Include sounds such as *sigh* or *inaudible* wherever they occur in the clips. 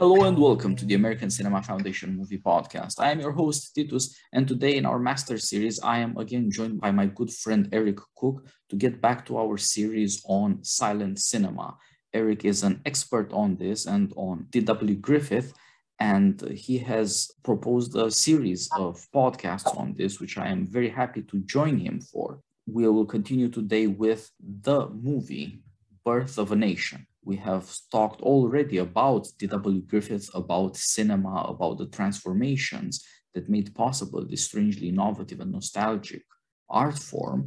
Hello and welcome to the American Cinema Foundation Movie Podcast. I am your host, Titus, and today in our Master Series, I am again joined by my good friend Eric Cook to get back to our series on silent cinema. Eric is an expert on this and on D.W. Griffith, and he has proposed a series of podcasts on this, which I am very happy to join him for. We will continue today with the movie Birth of a Nation we have talked already about D.W. Griffith, about cinema, about the transformations that made possible this strangely innovative and nostalgic art form,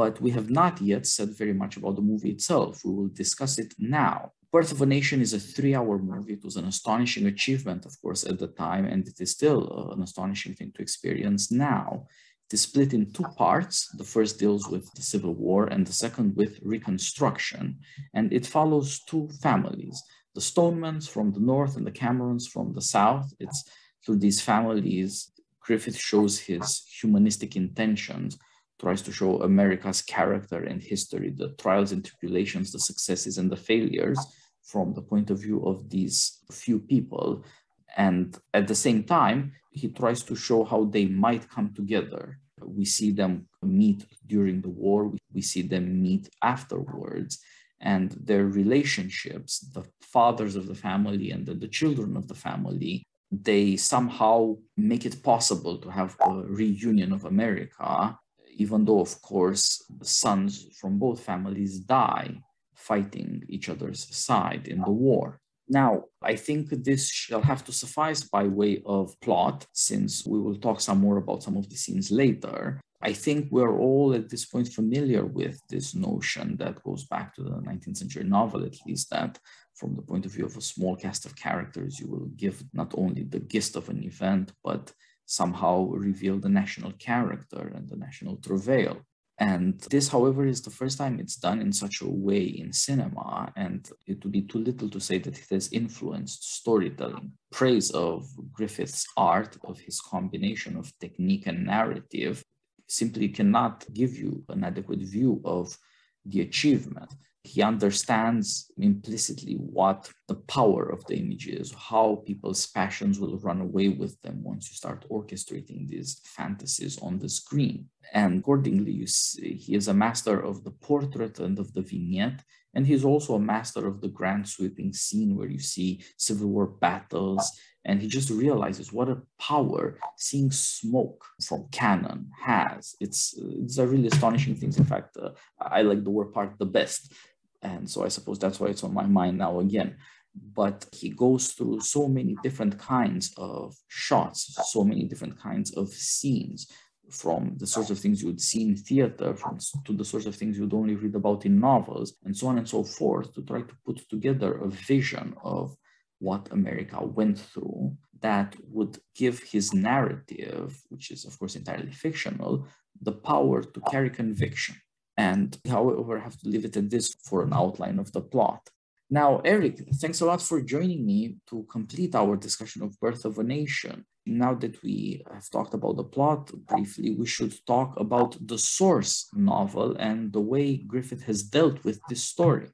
but we have not yet said very much about the movie itself. We will discuss it now. Birth of a Nation is a three-hour movie. It was an astonishing achievement, of course, at the time, and it is still uh, an astonishing thing to experience now. Is split in two parts. The first deals with the Civil War and the second with Reconstruction. And it follows two families, the Stonemans from the north and the Camerons from the south. It's through these families, Griffith shows his humanistic intentions, tries to show America's character and history, the trials and tribulations, the successes and the failures from the point of view of these few people and at the same time, he tries to show how they might come together. We see them meet during the war, we see them meet afterwards, and their relationships, the fathers of the family and the, the children of the family, they somehow make it possible to have a reunion of America, even though, of course, the sons from both families die fighting each other's side in the war. Now, I think this shall have to suffice by way of plot, since we will talk some more about some of the scenes later. I think we're all at this point familiar with this notion that goes back to the 19th century novel, at least, that from the point of view of a small cast of characters, you will give not only the gist of an event, but somehow reveal the national character and the national travail. And this, however, is the first time it's done in such a way in cinema, and it would be too little to say that it has influenced storytelling. Praise of Griffith's art, of his combination of technique and narrative, simply cannot give you an adequate view of the achievement he understands implicitly what the power of the image is, how people's passions will run away with them once you start orchestrating these fantasies on the screen. And accordingly, you see, he is a master of the portrait and of the vignette, and he's also a master of the grand sweeping scene where you see Civil War battles, and he just realizes what a power seeing smoke from cannon has. It's it's a really astonishing thing. In fact, uh, I like the war part the best and so I suppose that's why it's on my mind now again. But he goes through so many different kinds of shots, so many different kinds of scenes, from the sorts of things you would see in theater from, to the sorts of things you'd only read about in novels, and so on and so forth, to try to put together a vision of what America went through that would give his narrative, which is of course entirely fictional, the power to carry conviction. And however, I have to leave it at this for an outline of the plot. Now, Eric, thanks a lot for joining me to complete our discussion of Birth of a Nation. Now that we have talked about the plot briefly, we should talk about the source novel and the way Griffith has dealt with this story.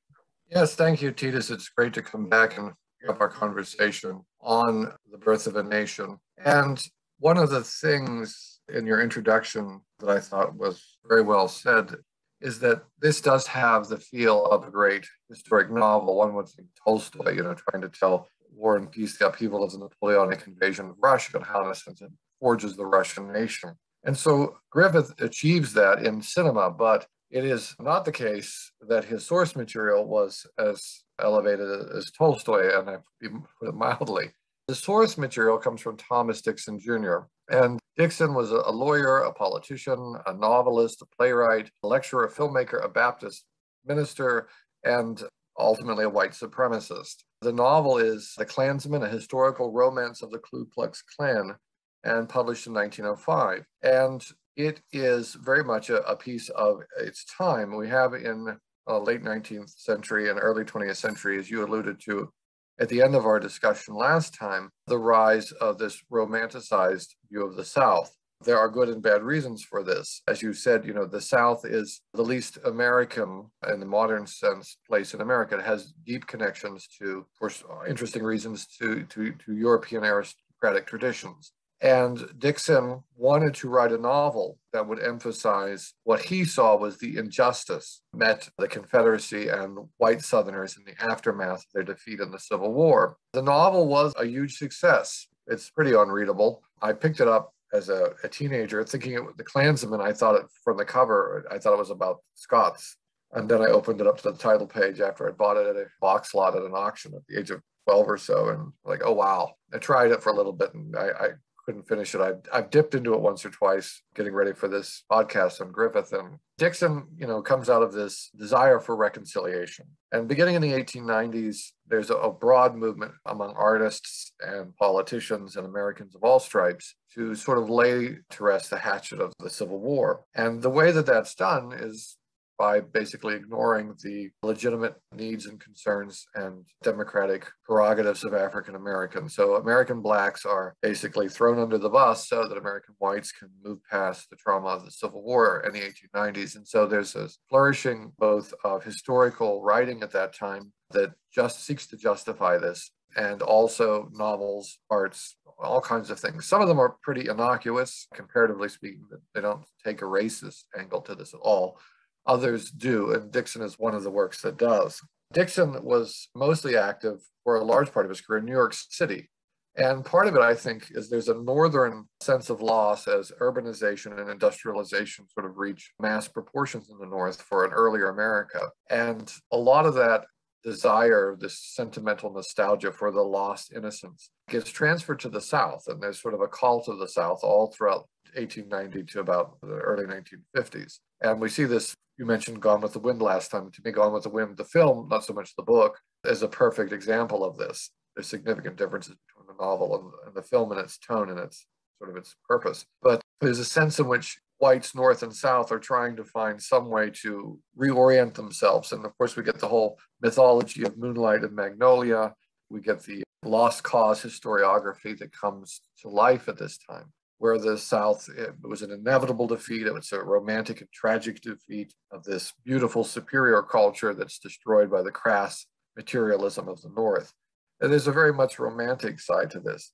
Yes, thank you, Titus. It's great to come back and have our conversation on the birth of a nation. And one of the things in your introduction that I thought was very well said is that this does have the feel of a great historic novel. One would think Tolstoy, you know, trying to tell War and Peace, the upheaval of the Napoleonic invasion of Russia, and how, in a sense, it forges the Russian nation. And so Griffith achieves that in cinema, but it is not the case that his source material was as elevated as Tolstoy, and I put it mildly. The source material comes from Thomas Dixon Jr. And Dixon was a lawyer, a politician, a novelist, a playwright, a lecturer, a filmmaker, a Baptist minister, and ultimately a white supremacist. The novel is The Clansman, a historical romance of the Ku Klux Klan, and published in 1905. And it is very much a, a piece of its time. We have in uh, late 19th century and early 20th century, as you alluded to, at the end of our discussion last time, the rise of this romanticized view of the South. there are good and bad reasons for this. As you said, you know, the South is the least American in the modern sense place in America. It has deep connections to, for interesting reasons, to, to, to European aristocratic traditions. And Dixon wanted to write a novel that would emphasize what he saw was the injustice met the Confederacy and white Southerners in the aftermath of their defeat in the Civil War. The novel was a huge success. It's pretty unreadable. I picked it up as a, a teenager thinking it was the Clansman. I thought it from the cover, I thought it was about Scots. And then I opened it up to the title page after I bought it at a box lot at an auction at the age of 12 or so. And like, oh, wow. I tried it for a little bit and I, I couldn't finish it. I've, I've dipped into it once or twice getting ready for this podcast on Griffith. And Dixon, you know, comes out of this desire for reconciliation. And beginning in the 1890s, there's a, a broad movement among artists and politicians and Americans of all stripes to sort of lay to rest the hatchet of the Civil War. And the way that that's done is by basically ignoring the legitimate needs and concerns and democratic prerogatives of African Americans. So American blacks are basically thrown under the bus so that American whites can move past the trauma of the Civil War in the 1890s. And so there's a flourishing both of historical writing at that time that just seeks to justify this and also novels, arts, all kinds of things. Some of them are pretty innocuous, comparatively speaking, they don't take a racist angle to this at all. Others do, and Dixon is one of the works that does. Dixon was mostly active for a large part of his career in New York City. And part of it, I think, is there's a northern sense of loss as urbanization and industrialization sort of reach mass proportions in the North for an earlier America. And a lot of that desire, this sentimental nostalgia for the lost innocence, gets transferred to the South. And there's sort of a call to the South all throughout 1890 to about the early 1950s. And we see this you mentioned Gone with the Wind last time. To me, Gone with the Wind, the film, not so much the book, is a perfect example of this. There's significant differences between the novel and, and the film in its tone and its sort of its purpose. But there's a sense in which whites north and south are trying to find some way to reorient themselves. And of course, we get the whole mythology of Moonlight and Magnolia. We get the lost cause historiography that comes to life at this time where the South, it was an inevitable defeat. It was a romantic and tragic defeat of this beautiful superior culture that's destroyed by the crass materialism of the North. And there's a very much romantic side to this.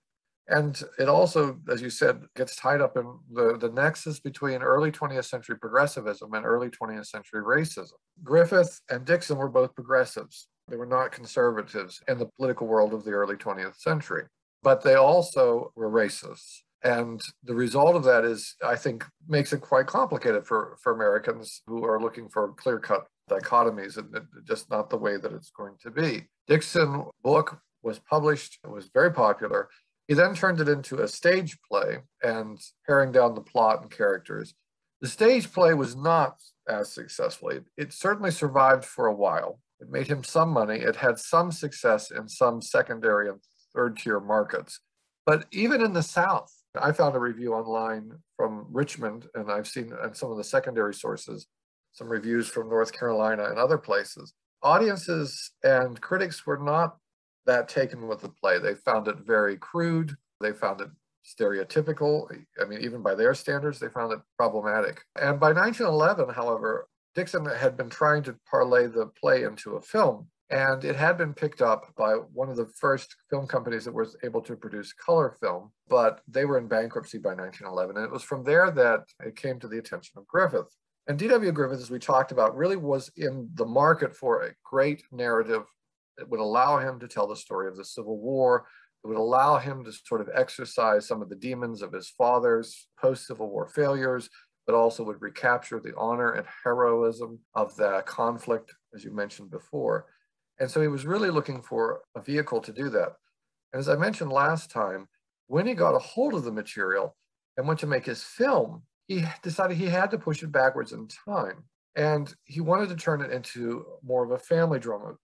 And it also, as you said, gets tied up in the, the nexus between early 20th century progressivism and early 20th century racism. Griffith and Dixon were both progressives. They were not conservatives in the political world of the early 20th century, but they also were racists. And the result of that is, I think, makes it quite complicated for, for Americans who are looking for clear cut dichotomies and just not the way that it's going to be. Dixon book was published, it was very popular. He then turned it into a stage play and paring down the plot and characters. The stage play was not as successful. It, it certainly survived for a while. It made him some money. It had some success in some secondary and third tier markets. But even in the South, I found a review online from Richmond, and I've seen and some of the secondary sources, some reviews from North Carolina and other places. Audiences and critics were not that taken with the play. They found it very crude. They found it stereotypical. I mean, even by their standards, they found it problematic. And by 1911, however, Dixon had been trying to parlay the play into a film. And it had been picked up by one of the first film companies that was able to produce color film, but they were in bankruptcy by 1911. And it was from there that it came to the attention of Griffith. And D.W. Griffith, as we talked about, really was in the market for a great narrative that would allow him to tell the story of the Civil War. It would allow him to sort of exercise some of the demons of his father's post Civil War failures, but also would recapture the honor and heroism of the conflict, as you mentioned before. And so he was really looking for a vehicle to do that. And as I mentioned last time, when he got a hold of the material and went to make his film, he decided he had to push it backwards in time. And he wanted to turn it into more of a family drama.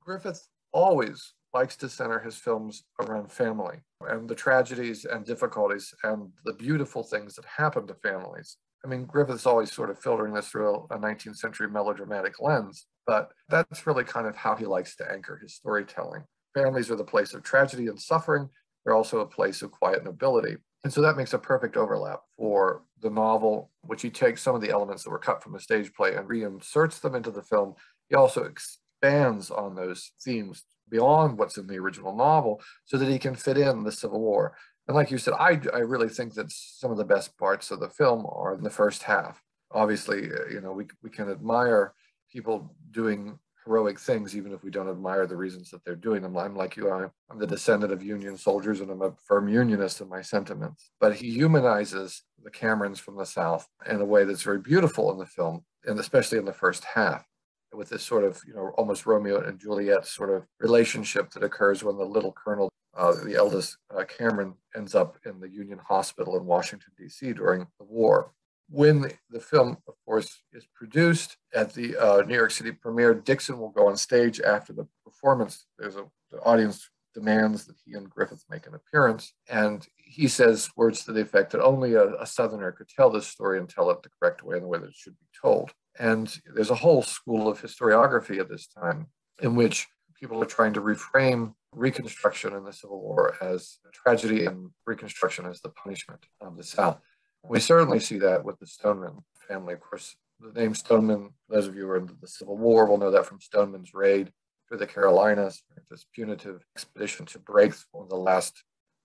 Griffith always likes to center his films around family and the tragedies and difficulties and the beautiful things that happen to families. I mean, Griffith's always sort of filtering this through a 19th century melodramatic lens, but that's really kind of how he likes to anchor his storytelling. Families are the place of tragedy and suffering. They're also a place of quiet nobility. And so that makes a perfect overlap for the novel, which he takes some of the elements that were cut from the stage play and reinserts them into the film. He also expands on those themes beyond what's in the original novel so that he can fit in the Civil War. And like you said, I, I really think that some of the best parts of the film are in the first half. Obviously, uh, you know, we, we can admire people doing heroic things, even if we don't admire the reasons that they're doing them. I'm like you, I'm, the descendant of Union soldiers and I'm a firm Unionist in my sentiments. But he humanizes the Camerons from the South in a way that's very beautiful in the film, and especially in the first half with this sort of, you know, almost Romeo and Juliet sort of relationship that occurs when the little colonel, uh, the eldest uh, Cameron, ends up in the Union Hospital in Washington, D.C. during the war. When the, film, of course, is produced at the uh, New York City premiere, Dixon will go on stage after the performance. There's a the audience demands that he and Griffith make an appearance. And he says words to the effect that only a, a, Southerner could tell this story and tell it the correct way and the way that it should be told. And there's a whole school of historiography at this time in which people are trying to reframe Reconstruction and the Civil War as a tragedy and Reconstruction as the punishment of the South. We certainly see that with the Stoneman family. Of course, the name Stoneman, those of you who are into the Civil War will know that from Stoneman's raid through the Carolinas, this punitive expedition to break one of the last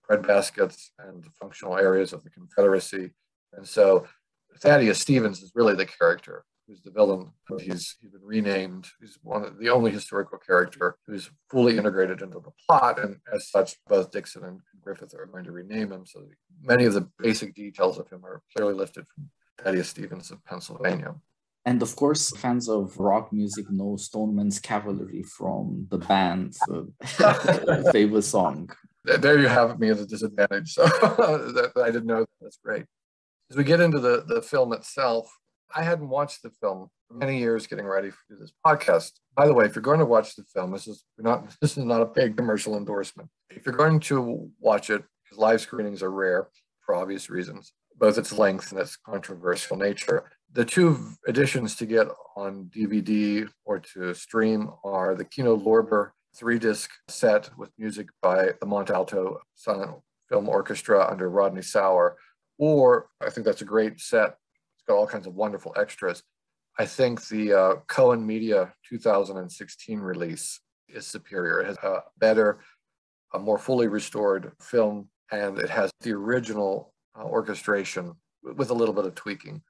breadbaskets and the functional areas of the Confederacy. And so Thaddeus Stevens is really the character who's the villain. He's, he's been renamed. He's one of the only historical character who's fully integrated into the plot. And as such, both Dixon and Griffith are going to rename him. So many of the basic details of him are clearly lifted from Thaddeus Stevens of Pennsylvania. And of course, fans of rock music know Stoneman's Cavalry from the band's *laughs* favorite song. There you have me at a disadvantage. So *laughs* I didn't know. That's great. As we get into the, the film itself, I hadn't watched the film for many years getting ready for this podcast. By the way, if you're going to watch the film, this is not *laughs* this is not a paid commercial endorsement. If you're going to watch it, because live screenings are rare for obvious reasons, both its length and its controversial nature. The two editions to get on DVD or to stream are the Kino Lorber three disc set with music by the Mont Alto Silent Film Orchestra under Rodney Sauer, or I think that's a great set got all kinds of wonderful extras. I think the uh, Cohen Media 2016 release is superior. It has a better, a more fully restored film, and it has the original uh, orchestration with a little bit of tweaking,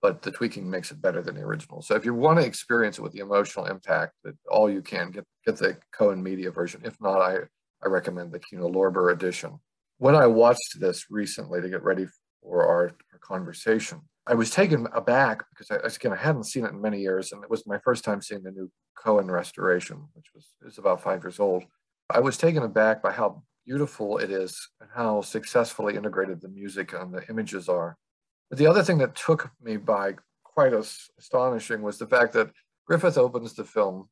but the tweaking makes it better than the original. So if you want to experience it with the emotional impact, that all you can get get the Cohen Media version. If not, I I recommend the Kino Lorber edition. When I watched this recently to get ready for our, our conversation, I was taken aback because I, again, I hadn't seen it in many years, and it was my first time seeing the new Cohen restoration, which was is about five years old. I was taken aback by how beautiful it is and how successfully integrated the music and the images are. But the other thing that took me by quite astonishing was the fact that Griffith opens the film.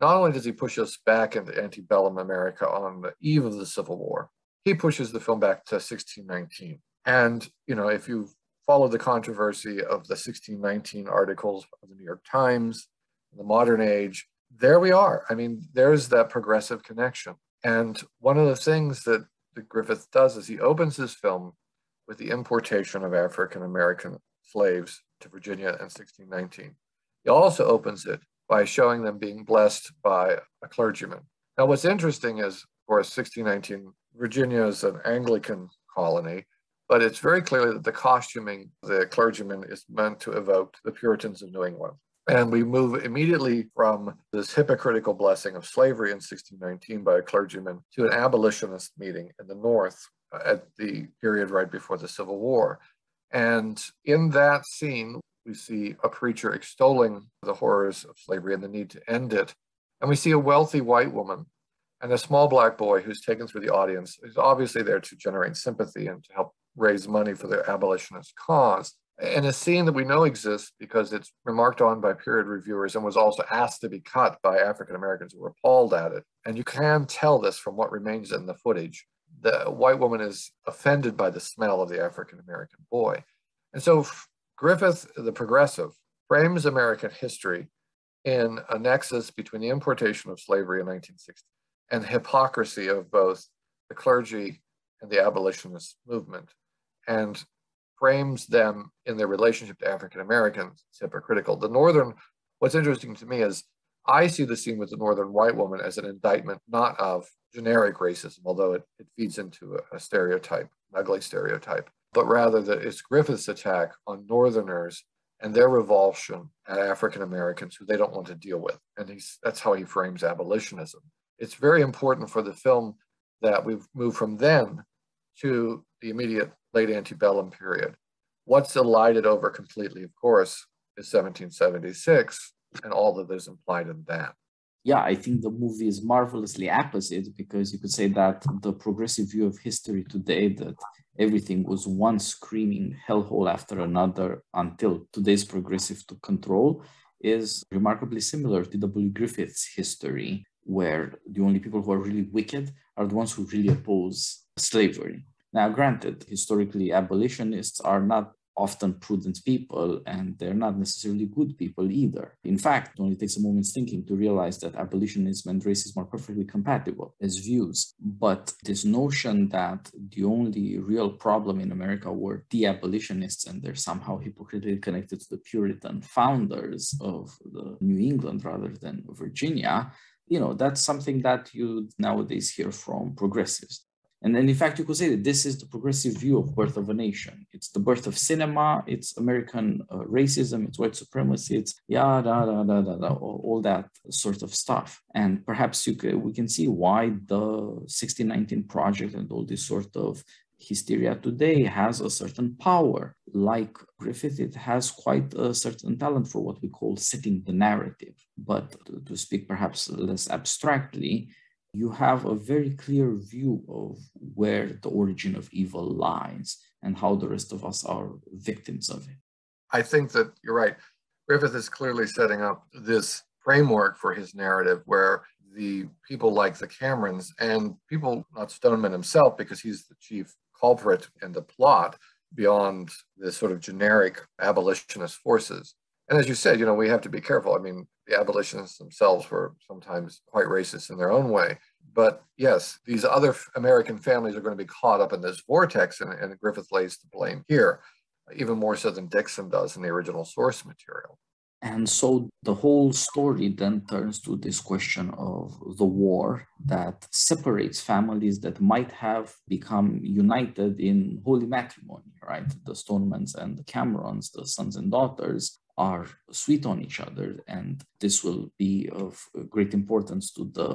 Not only does he push us back into antebellum America on the eve of the Civil War, he pushes the film back to 1619. And, you know, if you've followed the controversy of the 1619 articles of the New York Times, the modern age, there we are. I mean, there's that progressive connection. And one of the things that, that Griffith does is he opens his film with the importation of African American slaves to Virginia in 1619. He also opens it by showing them being blessed by a clergyman. Now, what's interesting is, of course, 1619, Virginia is an Anglican colony, but it's very clear that the costuming, the clergyman is meant to evoke the Puritans of New England. And we move immediately from this hypocritical blessing of slavery in 1619 by a clergyman to an abolitionist meeting in the North at the period right before the Civil War. And in that scene, we see a preacher extolling the horrors of slavery and the need to end it. And we see a wealthy white woman and a small black boy who's taken through the audience, who's obviously there to generate sympathy and to help raise money for the abolitionist cause. And a scene that we know exists because it's remarked on by period reviewers and was also asked to be cut by African Americans who were appalled at it. And you can tell this from what remains in the footage. The white woman is offended by the smell of the African American boy. And so Griffith, the progressive, frames American history in a nexus between the importation of slavery in 1960 and the hypocrisy of both the clergy and the abolitionist movement. And frames them in their relationship to African Americans hypocritical. The Northern, what's interesting to me is I see the scene with the Northern white woman as an indictment not of generic racism, although it, it feeds into a, a stereotype, ugly stereotype, but rather that it's Griffith's attack on Northerners and their revulsion at African Americans who they don't want to deal with. And he's, that's how he frames abolitionism. It's very important for the film that we've moved from then to the immediate late antebellum period. What's elided over completely, of course, is 1776 and all that is implied in that. Yeah, I think the movie is marvelously apposite because you could say that the progressive view of history today that everything was one screaming hellhole after another until today's progressive to control is remarkably similar to W. Griffith's history, where the only people who are really wicked are the ones who really oppose slavery. Now, granted, historically, abolitionists are not often prudent people and they're not necessarily good people either. In fact, it only takes a moment's thinking to realize that abolitionism and racism are perfectly compatible as views. But this notion that the only real problem in America were the abolitionists and they're somehow hypocritically connected to the Puritan founders of New England rather than Virginia, you know, that's something that you nowadays hear from progressives. And then, in fact, you could say that this is the progressive view of birth of a nation. It's the birth of cinema, it's American uh, racism, it's white supremacy, it's yeah, da, da, da, da, da, all, all that sort of stuff. And perhaps you could, we can see why the 1619 project and all this sort of hysteria today has a certain power. Like Griffith, it has quite a certain talent for what we call setting the narrative. But to, to speak perhaps less abstractly, you have a very clear view of where the origin of evil lies and how the rest of us are victims of it. I think that you're right. Griffith is clearly setting up this framework for his narrative where the people like the Camerons and people, not Stoneman himself, because he's the chief culprit in the plot beyond the sort of generic abolitionist forces. And as you said, you know, we have to be careful. I mean, the abolitionists themselves were sometimes quite racist in their own way. But yes, these other American families are going to be caught up in this vortex, and, and Griffith lays the blame here, even more so than Dixon does in the original source material. And so the whole story then turns to this question of the war that separates families that might have become united in holy matrimony, right? The Stonemans and the Camerons, the sons and daughters, are sweet on each other. And this will be of great importance to the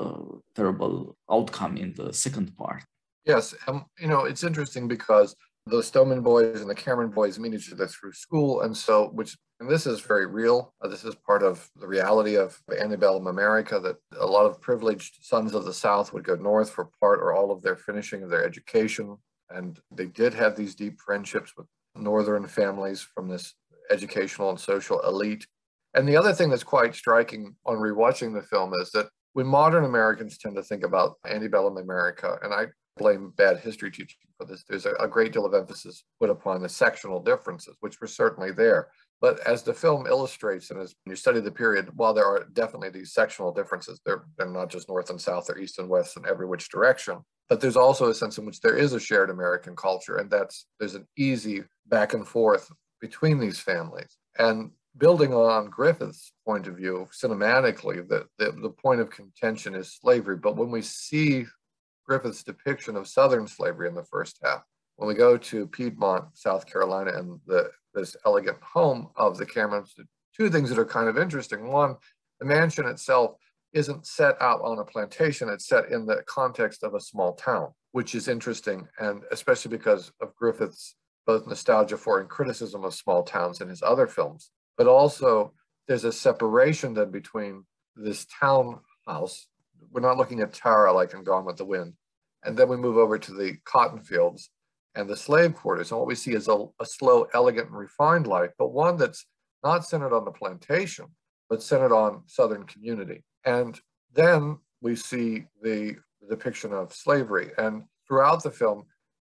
terrible outcome in the second part. Yes. Um, you know, it's interesting because the Stoneman boys and the Cameron boys meet each other through school. And so, which, and this is very real. Uh, this is part of the reality of antebellum America that a lot of privileged sons of the South would go north for part or all of their finishing of their education. And they did have these deep friendships with Northern families from this educational and social elite. And the other thing that's quite striking on rewatching the film is that we modern Americans tend to think about antebellum America, and I blame bad history teaching for this, there's a, a great deal of emphasis put upon the sectional differences, which were certainly there. But as the film illustrates, and as you study the period, while there are definitely these sectional differences, they're, they're not just north and south, they're east and west in every which direction. But there's also a sense in which there is a shared American culture, and that's there's an easy back and forth between these families. And building on Griffith's point of view, cinematically, that the, the point of contention is slavery. But when we see Griffith's depiction of Southern slavery in the first half, when we go to Piedmont, South Carolina, and the, this elegant home of the Camerons, two things that are kind of interesting. One, the mansion itself isn't set out on a plantation, it's set in the context of a small town, which is interesting, and especially because of Griffith's both nostalgia for and criticism of small towns in his other films, but also there's a separation then between this townhouse. We're not looking at Tara like in Gone with the Wind. And then we move over to the cotton fields and the slave quarters. And what we see is a, a slow, elegant, and refined life, but one that's not centered on the plantation, but centered on Southern community. And then we see the, the depiction of slavery. And throughout the film,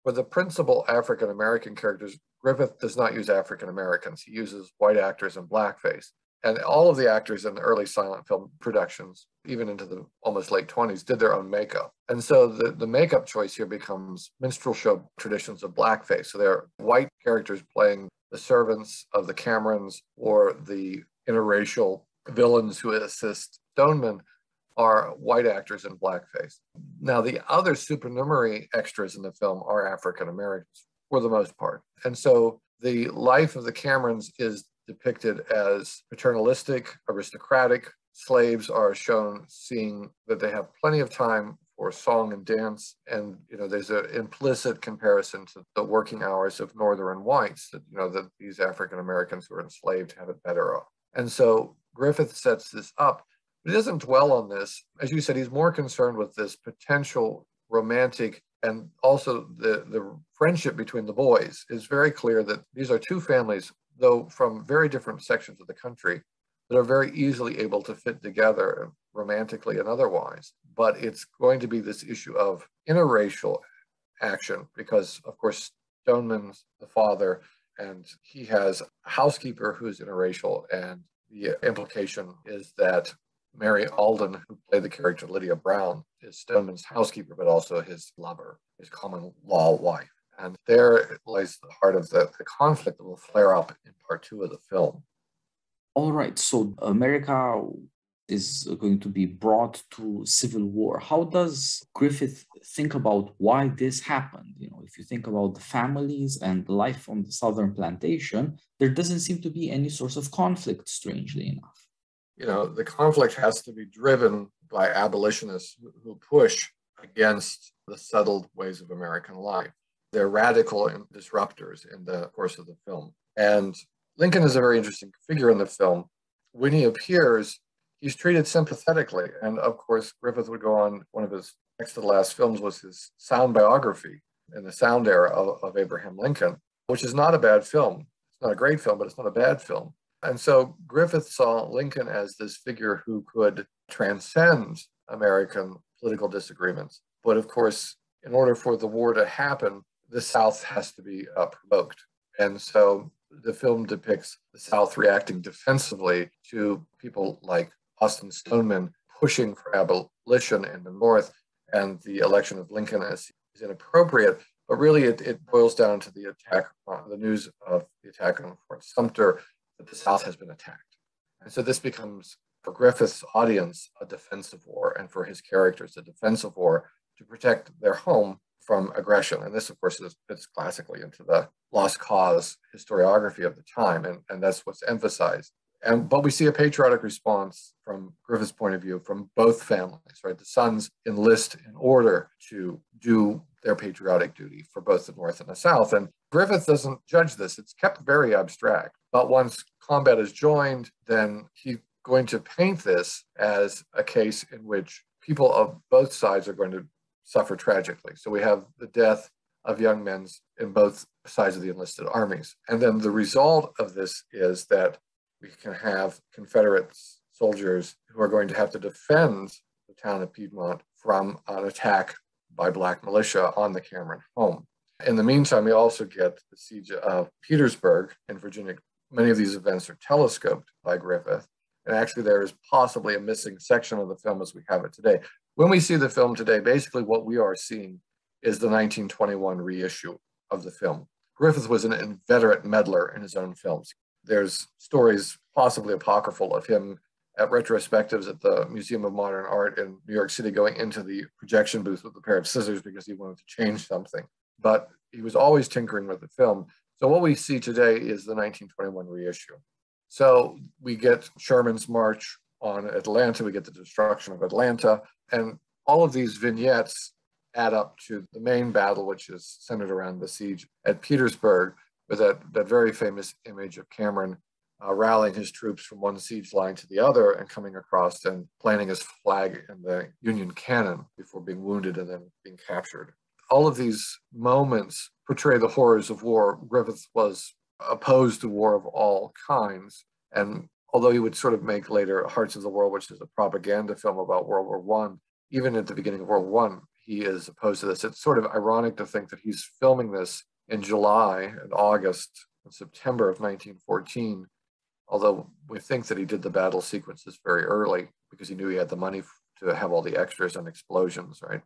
for the principal African American characters, Griffith does not use African Americans. He uses white actors in blackface. And all of the actors in the early silent film productions, even into the almost late 20s, did their own makeup. And so the, the makeup choice here becomes minstrel show traditions of blackface. So they're white characters playing the servants of the Camerons or the interracial villains who assist Stoneman are white actors in blackface. Now, the other supernumerary extras in the film are African Americans for the most part. And so the life of the Camerons is depicted as paternalistic, aristocratic. Slaves are shown seeing that they have plenty of time for song and dance. And, you know, there's an implicit comparison to the working hours of Northern whites that, you know, that these African Americans who are enslaved have it better off. And so Griffith sets this up he doesn't dwell on this. As you said, he's more concerned with this potential romantic and also the, the friendship between the boys is very clear that these are two families, though from very different sections of the country, that are very easily able to fit together romantically and otherwise. But it's going to be this issue of interracial action because, of course, Stoneman's the father, and he has a housekeeper who's interracial, and the implication is that Mary Alden, who played the character Lydia Brown, is Stoneman's housekeeper, but also his lover, his common law wife. And there lies the heart of the, the conflict that will flare up in part two of the film. All right, so America is going to be brought to civil war. How does Griffith think about why this happened? You know, if you think about the families and life on the southern plantation, there doesn't seem to be any source of conflict, strangely enough you know, the conflict has to be driven by abolitionists who push against the settled ways of American life. They're radical disruptors in the course of the film. And Lincoln is a very interesting figure in the film. When he appears, he's treated sympathetically. And of course, Griffith would go on, one of his next to the last films was his sound biography in the sound era of, of Abraham Lincoln, which is not a bad film. It's not a great film, but it's not a bad film. And so Griffith saw Lincoln as this figure who could transcend American political disagreements. But of course, in order for the war to happen, the South has to be uh, provoked. And so the film depicts the South reacting defensively to people like Austin Stoneman pushing for abolition in the North and the election of Lincoln as is inappropriate. But really, it, it boils down to the attack, on, the news of the attack on Fort Sumter that the South has been attacked. And so this becomes, for Griffith's audience, a defensive war, and for his characters, a defensive war to protect their home from aggression. And this, of course, is, fits classically into the lost cause historiography of the time, and, and that's what's emphasized. And but we see a patriotic response from Griffith's point of view from both families, right? The sons enlist in order to do their patriotic duty for both the North and the South. And Griffith doesn't judge this. It's kept very abstract. But once combat is joined, then he's going to paint this as a case in which people of both sides are going to suffer tragically. So we have the death of young men in both sides of the enlisted armies. And then the result of this is that we can have Confederate soldiers who are going to have to defend the town of Piedmont from an attack by Black militia on the Cameron home. In the meantime, we also get the siege of Petersburg in Virginia. Many of these events are telescoped by Griffith. And actually, there is possibly a missing section of the film as we have it today. When we see the film today, basically what we are seeing is the 1921 reissue of the film. Griffith was an inveterate meddler in his own films. There's stories, possibly apocryphal, of him at retrospectives at the Museum of Modern Art in New York City going into the projection booth with a pair of scissors because he wanted to change something. But he was always tinkering with the film. So what we see today is the 1921 reissue. So we get Sherman's march on Atlanta, we get the destruction of Atlanta, and all of these vignettes add up to the main battle, which is centered around the siege at Petersburg, with that, that very famous image of Cameron uh, rallying his troops from one siege line to the other and coming across and planting his flag in the Union cannon before being wounded and then being captured. All of these moments portray the horrors of war. Griffith was opposed to war of all kinds. And although he would sort of make later Hearts of the World, which is a propaganda film about World War One, even at the beginning of World War One, he is opposed to this. It's sort of ironic to think that he's filming this in July and August and September of 1914 although we think that he did the battle sequences very early because he knew he had the money to have all the extras and explosions, right?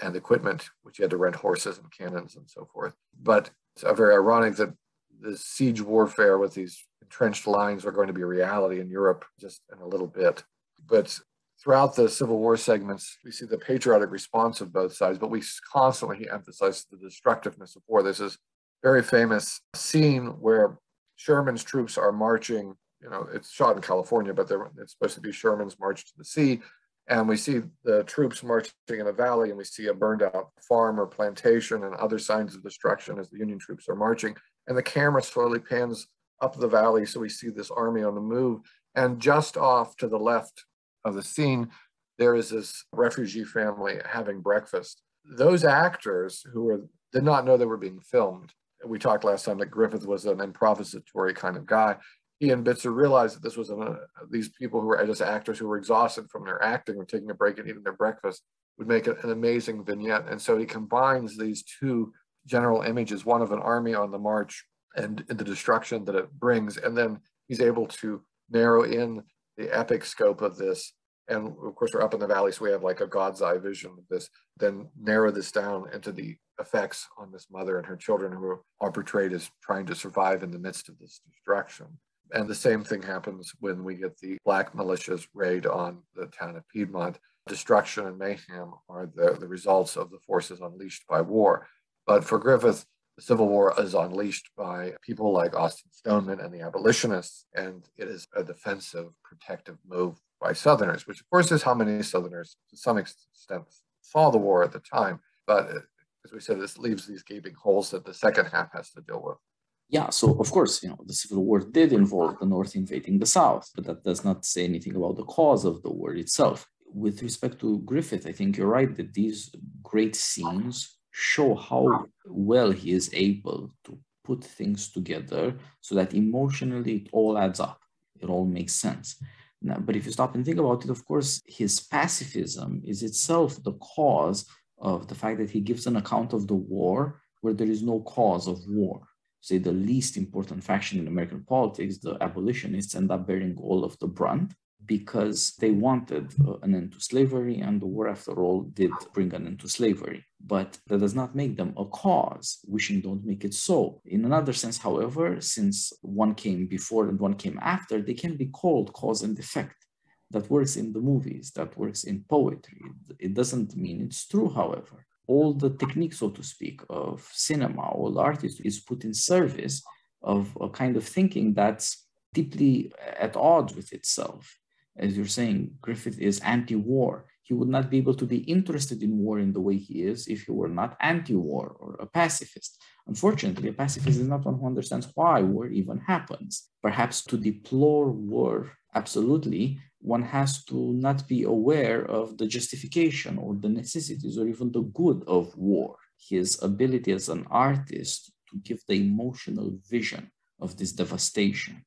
And equipment, which you had to rent horses and cannons and so forth. But it's very ironic that the siege warfare with these entrenched lines are going to be a reality in Europe just in a little bit. But throughout the Civil War segments, we see the patriotic response of both sides, but we constantly emphasize the destructiveness of war. There's this very famous scene where Sherman's troops are marching. You know, it's shot in California, but it's supposed to be Sherman's march to the sea. And we see the troops marching in a valley, and we see a burned out farm or plantation and other signs of destruction as the Union troops are marching. And the camera slowly pans up the valley, so we see this army on the move. And just off to the left of the scene, there is this refugee family having breakfast. Those actors who were did not know they were being filmed we talked last time that Griffith was an improvisatory kind of guy. He and Bitzer realized that this was a, these people who were just actors who were exhausted from their acting or taking a break and eating their breakfast would make an amazing vignette. And so he combines these two general images, one of an army on the march and, and the destruction that it brings. And then he's able to narrow in the epic scope of this and of course we're up in the valley so we have like a god's eye vision of this then narrow this down into the effects on this mother and her children who are portrayed as trying to survive in the midst of this destruction and the same thing happens when we get the black militias raid on the town of piedmont destruction and mayhem are the, the results of the forces unleashed by war but for griffith the Civil War is unleashed by people like Austin Stoneman and the abolitionists, and it is a defensive, protective move by Southerners, which of course is how many Southerners to some extent saw the war at the time. But uh, as we said, this leaves these gaping holes that the second half has to deal with. Yeah, so of course, you know, the Civil War did involve the North invading the South, but that does not say anything about the cause of the war itself. With respect to Griffith, I think you're right that these great scenes show how well he is able to put things together so that emotionally it all adds up. It all makes sense. Now, but if you stop and think about it, of course, his pacifism is itself the cause of the fact that he gives an account of the war where there is no cause of war. Say the least important faction in American politics, the abolitionists, end up bearing all of the brunt because they wanted uh, an end to slavery, and the war, after all, did bring an end to slavery. But that does not make them a cause. Wishing don't make it so. In another sense, however, since one came before and one came after, they can be called cause and effect. That works in the movies, that works in poetry. It doesn't mean it's true, however. All the technique, so to speak, of cinema, all the artistry is put in service of a kind of thinking that's deeply at odds with itself as you're saying, Griffith is anti-war. He would not be able to be interested in war in the way he is if he were not anti-war or a pacifist. Unfortunately, a pacifist is not one who understands why war even happens. Perhaps to deplore war, absolutely, one has to not be aware of the justification or the necessities or even the good of war. His ability as an artist to give the emotional vision of this devastation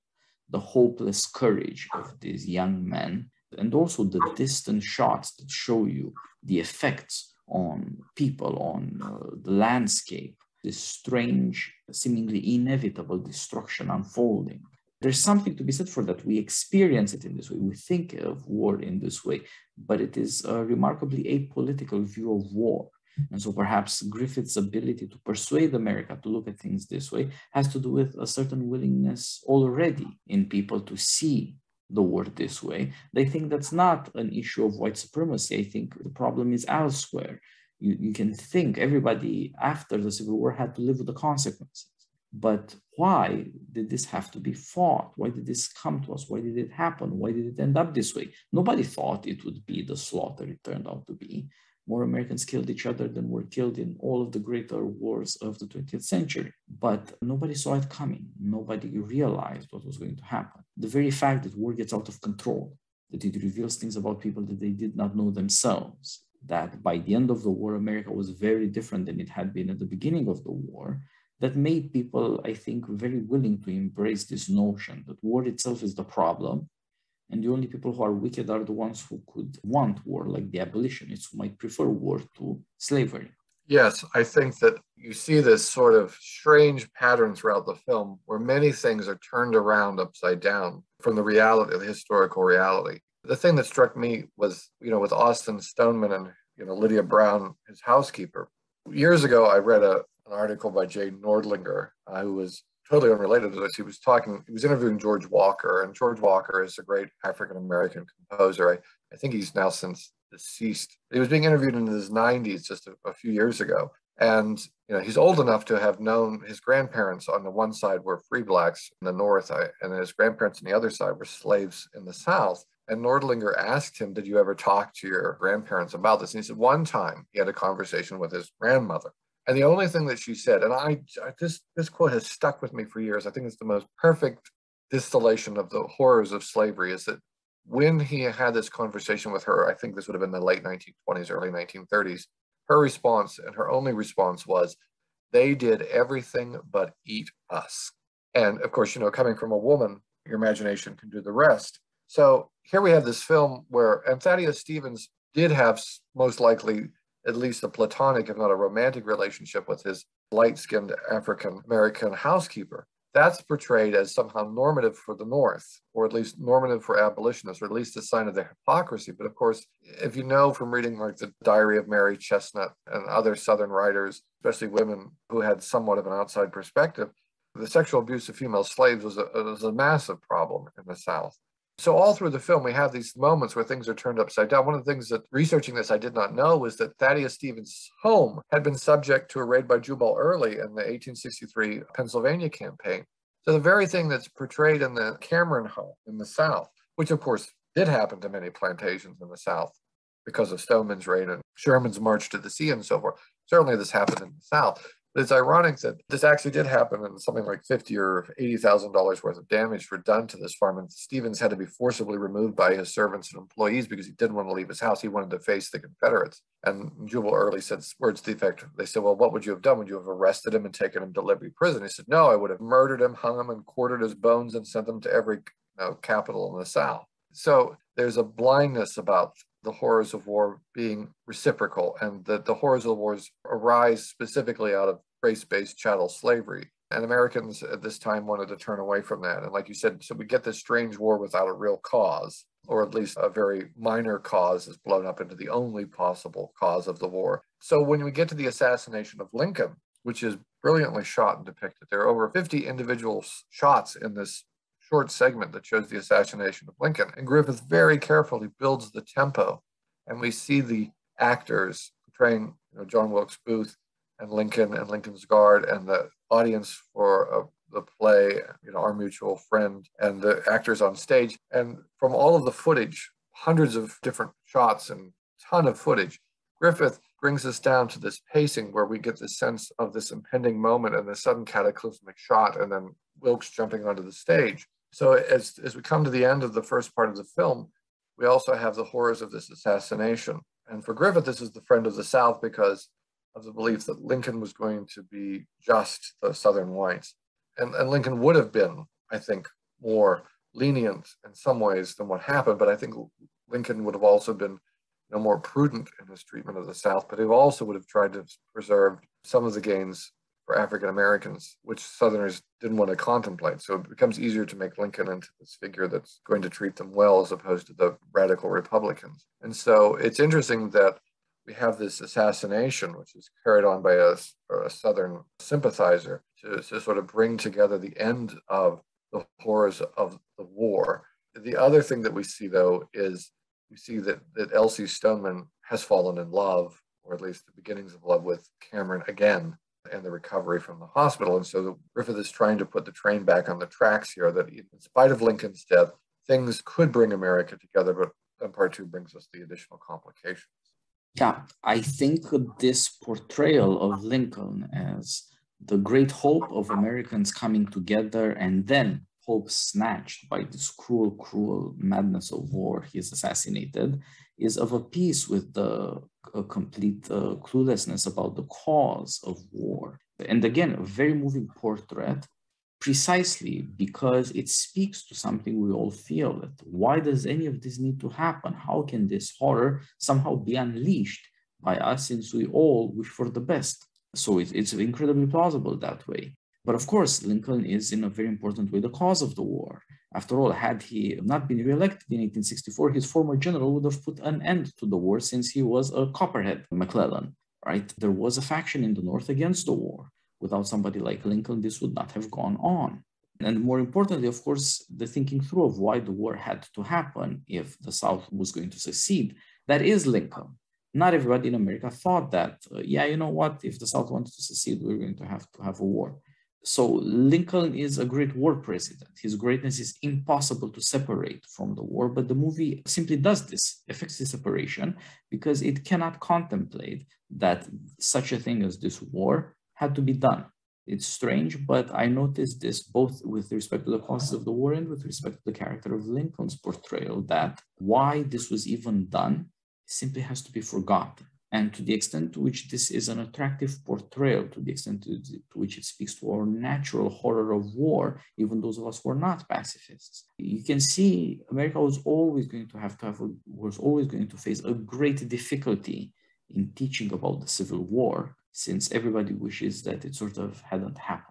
the hopeless courage of these young men, and also the distant shots that show you the effects on people, on uh, the landscape, this strange, seemingly inevitable destruction unfolding. There's something to be said for that. We experience it in this way. We think of war in this way, but it is a remarkably apolitical view of war. And so perhaps Griffith's ability to persuade America to look at things this way has to do with a certain willingness already in people to see the war this way. They think that's not an issue of white supremacy. I think the problem is elsewhere. You, you can think everybody after the Civil War had to live with the consequences. But why did this have to be fought? Why did this come to us? Why did it happen? Why did it end up this way? Nobody thought it would be the slaughter it turned out to be more Americans killed each other than were killed in all of the greater wars of the 20th century. But nobody saw it coming. Nobody realized what was going to happen. The very fact that war gets out of control, that it reveals things about people that they did not know themselves, that by the end of the war, America was very different than it had been at the beginning of the war, that made people, I think, very willing to embrace this notion that war itself is the problem and the only people who are wicked are the ones who could want war, like the abolitionists who might prefer war to slavery. Yes, I think that you see this sort of strange pattern throughout the film where many things are turned around upside down from the reality, the historical reality. The thing that struck me was, you know, with Austin Stoneman and, you know, Lydia Brown, his housekeeper. Years ago, I read a, an article by Jay Nordlinger, uh, who was totally unrelated to this. He was talking, he was interviewing George Walker, and George Walker is a great African American composer. I, I think he's now since deceased. He was being interviewed in his 90s just a, a few years ago. And you know, he's old enough to have known his grandparents on the one side were free blacks in the north, and his grandparents on the other side were slaves in the south. And Nordlinger asked him, Did you ever talk to your grandparents about this? And he said, One time he had a conversation with his grandmother. And the only thing that she said, and I this this quote has stuck with me for years. I think it's the most perfect distillation of the horrors of slavery is that when he had this conversation with her, I think this would have been the late 1920s, early 1930s, her response and her only response was, they did everything but eat us. And of course, you know, coming from a woman, your imagination can do the rest. So here we have this film where, and Thaddeus Stevens did have most likely at least a platonic, if not a romantic relationship with his light skinned African American housekeeper that's portrayed as somehow normative for the North, or at least normative for abolitionists, or at least a sign of their hypocrisy. But of course, if you know from reading like the Diary of Mary Chesnut and other Southern writers, especially women who had somewhat of an outside perspective, the sexual abuse of female slaves was a, was a massive problem in the South. So all through the film, we have these moments where things are turned upside down. One of the things that researching this I did not know was that Thaddeus Stevens' home had been subject to a raid by Jubal Early in the 1863 Pennsylvania campaign. So the very thing that's portrayed in the Cameron home in the South, which of course did happen to many plantations in the South because of Stoneman's raid and Sherman's march to the sea and so forth. Certainly this happened in the South. It's ironic that this actually did happen and something like fifty or eighty thousand dollars worth of damage were done to this farm. And Stevens had to be forcibly removed by his servants and employees because he didn't want to leave his house. He wanted to face the Confederates. And Jubal Early said words to the effect, they said, Well, what would you have done? Would you have arrested him and taken him to Libby Prison? He said, No, I would have murdered him, hung him, and quartered his bones and sent them to every you know, capital in the South. So there's a blindness about the horrors of war being reciprocal and that the horrors of wars arise specifically out of race-based chattel slavery. And Americans at this time wanted to turn away from that. And like you said, so we get this strange war without a real cause, or at least a very minor cause is blown up into the only possible cause of the war. So when we get to the assassination of Lincoln, which is brilliantly shot and depicted, there are over 50 individual shots in this short segment that shows the assassination of Lincoln. And Griffith very carefully builds the tempo. And we see the actors portraying you know, John Wilkes Booth and Lincoln and Lincoln's Guard and the audience for uh, the play, you know, Our Mutual Friend and the actors on stage. And from all of the footage, hundreds of different shots and ton of footage, Griffith brings us down to this pacing where we get the sense of this impending moment and the sudden cataclysmic shot and then Wilkes jumping onto the stage. So as, as we come to the end of the first part of the film, we also have the horrors of this assassination. And for Griffith, this is the friend of the South because of the belief that Lincoln was going to be just the Southern whites. And, and Lincoln would have been, I think, more lenient in some ways than what happened, but I think Lincoln would have also been you know, more prudent in his treatment of the South, but he also would have tried to preserve some of the gains for African Americans, which Southerners didn't want to contemplate. So it becomes easier to make Lincoln into this figure that's going to treat them well as opposed to the radical Republicans. And so it's interesting that we have this assassination, which is carried on by a, a Southern sympathizer to, to sort of bring together the end of the horrors of the war. The other thing that we see, though, is we see that, that Elsie Stoneman has fallen in love, or at least the beginnings of love with Cameron again and the recovery from the hospital. And so the Griffith is trying to put the train back on the tracks here that in spite of Lincoln's death, things could bring America together, but then part two brings us the additional complications. Yeah, I think this portrayal of Lincoln as the great hope of Americans coming together and then hope snatched by this cruel, cruel madness of war, he is assassinated, is of a piece with the complete uh, cluelessness about the cause of war. And again, a very moving portrait precisely because it speaks to something we all feel that why does any of this need to happen how can this horror somehow be unleashed by us since we all wish for the best So it, it's incredibly plausible that way. But of course, Lincoln is in a very important way the cause of the war. After all, had he not been reelected in 1864, his former general would have put an end to the war since he was a copperhead, McClellan, right? There was a faction in the North against the war. Without somebody like Lincoln, this would not have gone on. And more importantly, of course, the thinking through of why the war had to happen if the South was going to succeed, that is Lincoln. Not everybody in America thought that, uh, yeah, you know what, if the South wanted to secede, we're going to have to have a war. So Lincoln is a great war president. His greatness is impossible to separate from the war, but the movie simply does this, affects the separation, because it cannot contemplate that such a thing as this war had to be done. It's strange, but I noticed this both with respect to the causes of the war and with respect to the character of Lincoln's portrayal, that why this was even done simply has to be forgotten. And to the extent to which this is an attractive portrayal, to the extent to, which it speaks to our natural horror of war, even those of us who are not pacifists, you can see America was always going to have to have, was always going to face a great difficulty in teaching about the Civil War since everybody wishes that it sort of hadn't happened.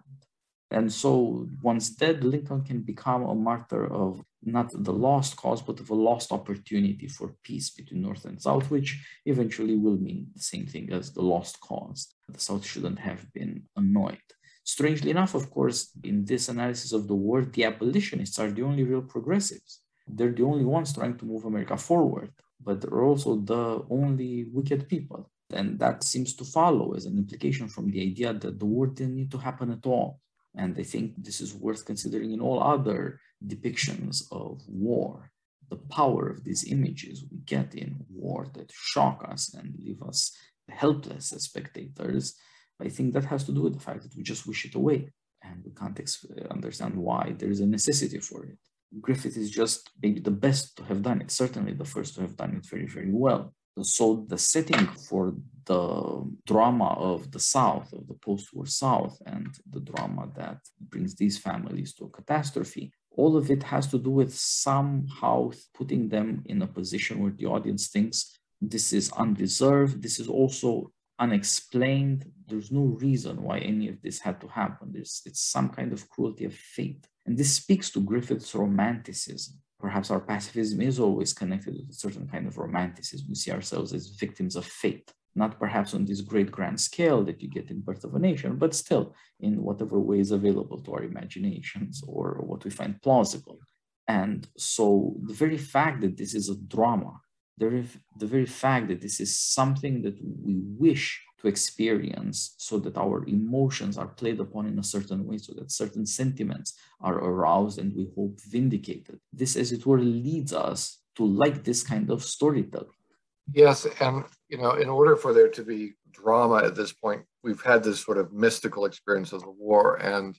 And so once dead, Lincoln can become a martyr of not the lost cause, but of a lost opportunity for peace between North and South, which eventually will mean the same thing as the lost cause. The South shouldn't have been annoyed. Strangely enough, of course, in this analysis of the war, the abolitionists are the only real progressives. They're the only ones trying to move America forward, but they're also the only wicked people. And that seems to follow as an implication from the idea that the war didn't need to happen at all. And I think this is worth considering in all other depictions of war. The power of these images we get in war that shock us and leave us helpless as spectators, I think that has to do with the fact that we just wish it away and we can't understand why there is a necessity for it. Griffith is just maybe the best to have done it, certainly the first to have done it very, very well. So the setting for the drama of the South, of the post-war South, and the drama that brings these families to a catastrophe, all of it has to do with somehow putting them in a position where the audience thinks this is undeserved, this is also unexplained. There's no reason why any of this had to happen. There's, it's some kind of cruelty of fate. And this speaks to Griffith's romanticism perhaps our pacifism is always connected with a certain kind of romanticism. We see ourselves as victims of fate, not perhaps on this great grand scale that you get in Birth of a Nation, but still in whatever way is available to our imaginations or what we find plausible. And so the very fact that this is a drama, the, the very fact that this is something that we wish to experience so that our emotions are played upon in a certain way, so that certain sentiments are aroused and we hope vindicated. This, as it were, leads us to like this kind of storytelling. Yes, and you know, in order for there to be drama at this point, we've had this sort of mystical experience of the war, and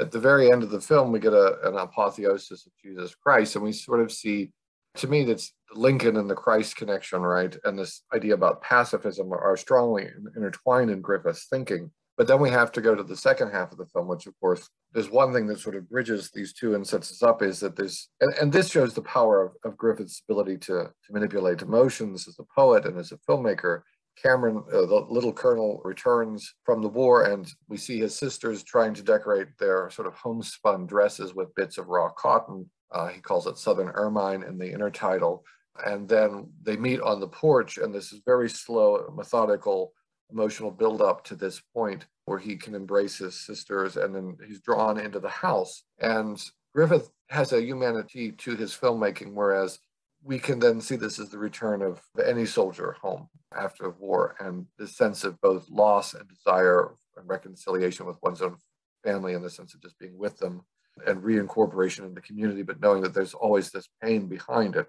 at the very end of the film, we get a, an apotheosis of Jesus Christ, and we sort of see to me, that's Lincoln and the Christ connection, right? And this idea about pacifism are, strongly intertwined in Griffith's thinking. But then we have to go to the second half of the film, which, of course, there's one thing that sort of bridges these two and sets us up is that there's, and, and this shows the power of, of Griffith's ability to, to manipulate emotions as a poet and as a filmmaker. Cameron, uh, the little colonel, returns from the war, and we see his sisters trying to decorate their sort of homespun dresses with bits of raw cotton uh, he calls it Southern Ermine in the intertitle. And then they meet on the porch, and this is very slow, methodical, emotional build-up to this point where he can embrace his sisters, and then he's drawn into the house. And Griffith has a humanity to his filmmaking, whereas we can then see this as the return of any soldier home after war, and the sense of both loss and desire and reconciliation with one's own family, in the sense of just being with them and reincorporation in the community, but knowing that there's always this pain behind it.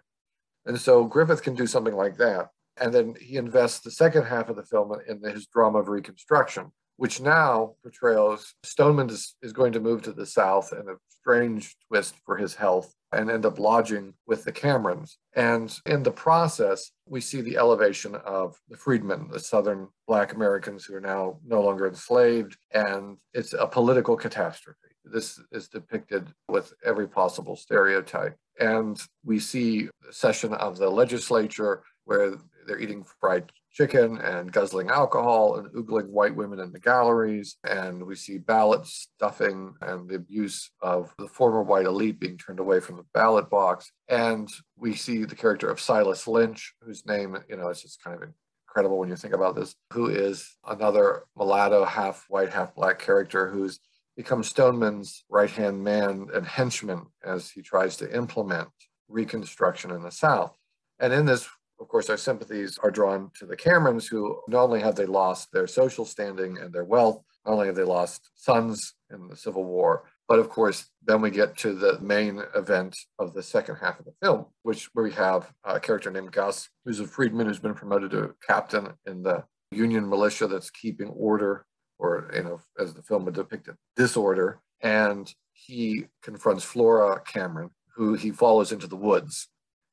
And so Griffith can do something like that. And then he invests the second half of the film in his drama of reconstruction, which now portrays Stoneman is, is going to move to the South in a strange twist for his health and end up lodging with the Camerons. And in the process, we see the elevation of the freedmen, the Southern Black Americans who are now no longer enslaved, and it's a political catastrophe. This is depicted with every possible stereotype. And we see a session of the legislature where they're eating fried chicken and guzzling alcohol and oogling white women in the galleries. And we see ballot stuffing and the abuse of the former white elite being turned away from the ballot box. And we see the character of Silas Lynch, whose name, you know, is just kind of incredible when you think about this, who is another mulatto, half white, half black character who's become Stoneman's right hand man and henchman as he tries to implement Reconstruction in the South. And in this, of course, our sympathies are drawn to the Camerons, who not only have they lost their social standing and their wealth, not only have they lost sons in the Civil War, but of course, then we get to the main event of the second half of the film, which we have a character named Gus, who's a freedman who's been promoted to captain in the Union militia that's keeping order, or you know, as the film would depict it, disorder. And he confronts Flora Cameron, who he follows into the woods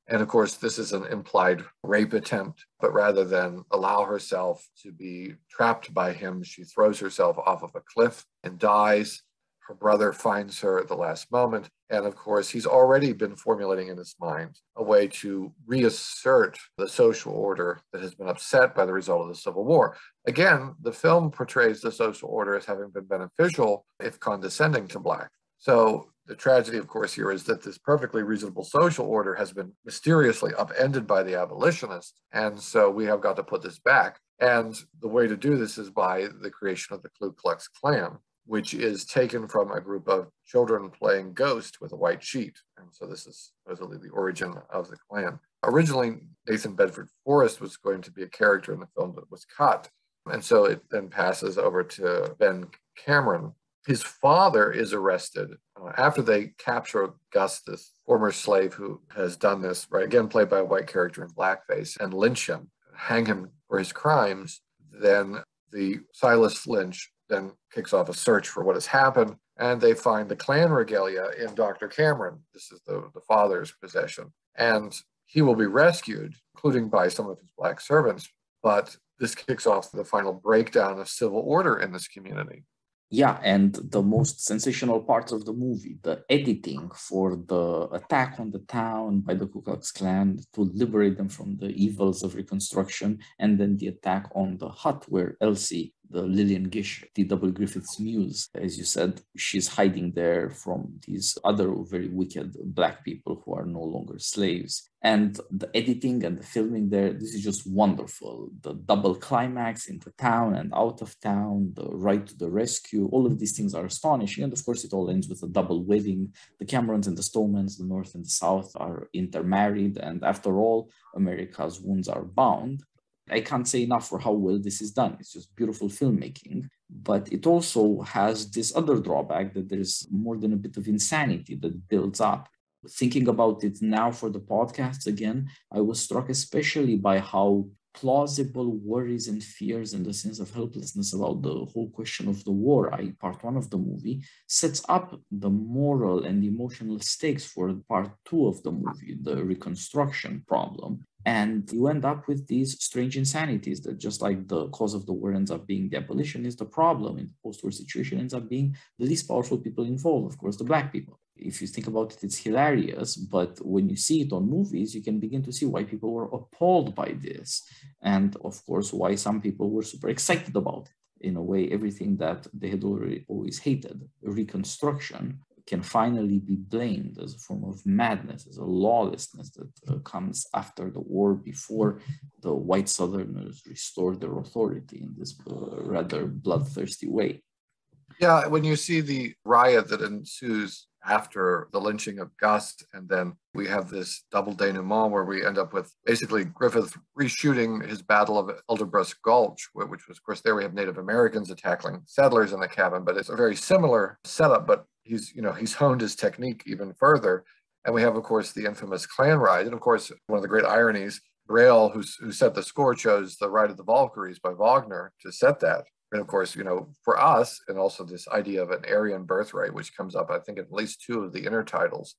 and of course, this is an implied rape attempt, but rather than allow herself to be trapped by him, she throws herself off of a cliff and dies. Her brother finds her at the last moment. And of course, he's already been formulating in his mind a way to reassert the social order that has been upset by the result of the Civil War. Again, the film portrays the social order as having been beneficial, if condescending to Black. So the tragedy, of course, here is that this perfectly reasonable social order has been mysteriously upended by the abolitionists. And so we have got to put this back. And the way to do this is by the creation of the Ku Klux Klan, which is taken from a group of children playing Ghost with a white sheet. And so this is supposedly the origin of the Klan. Originally, Nathan Bedford Forrest was going to be a character in the film that was cut. And so it then passes over to Ben Cameron, his father is arrested uh, after they capture Gus, this former slave who has done this, right? Again, played by a white character in blackface, and lynch him, hang him for his crimes. Then the Silas Lynch then kicks off a search for what has happened, and they find the Klan regalia in Dr. Cameron. This is the, the father's possession. And he will be rescued, including by some of his black servants. But this kicks off the final breakdown of civil order in this community yeah and the most sensational parts of the movie the editing for the attack on the town by the ku klux klan to liberate them from the evils of reconstruction and then the attack on the hut where elsie Lillian Gish, D.W. Griffith's muse. As you said, she's hiding there from these other very wicked black people who are no longer slaves. And the editing and the filming there, this is just wonderful. The double climax into town and out of town, the right to the rescue, all of these things are astonishing. And of course, it all ends with a double wedding. The Camerons and the Stonemans, the North and the South, are intermarried. And after all, America's wounds are bound. I can't say enough for how well this is done. It's just beautiful filmmaking. But it also has this other drawback that there's more than a bit of insanity that builds up. Thinking about it now for the podcast again, I was struck especially by how plausible worries and fears and the sense of helplessness about the whole question of the war, I part one of the movie, sets up the moral and emotional stakes for part two of the movie, the reconstruction problem. And you end up with these strange insanities that just like the cause of the war ends up being the abolition is the problem in the post-war situation ends up being the least powerful people involved, of course, the black people. If you think about it, it's hilarious, but when you see it on movies, you can begin to see why people were appalled by this. And of course, why some people were super excited about it. In a way, everything that they had already always hated, reconstruction, can finally be blamed as a form of madness, as a lawlessness that uh, comes after the war, before the white Southerners restored their authority in this uh, rather bloodthirsty way. Yeah, when you see the riot that ensues after the lynching of Gus, and then we have this double denouement where we end up with basically Griffith reshooting his Battle of Elderbush Gulch, which was, of course, there we have Native Americans attacking settlers in the cabin, but it's a very similar setup, but he's, you know, he's honed his technique even further. And we have, of course, the infamous Klan ride. And of course, one of the great ironies, who's, who set the score, chose the Ride of the Valkyries by Wagner to set that. And of course, you know, for us, and also this idea of an Aryan birthright, which comes up, I think, at least two of the intertitles.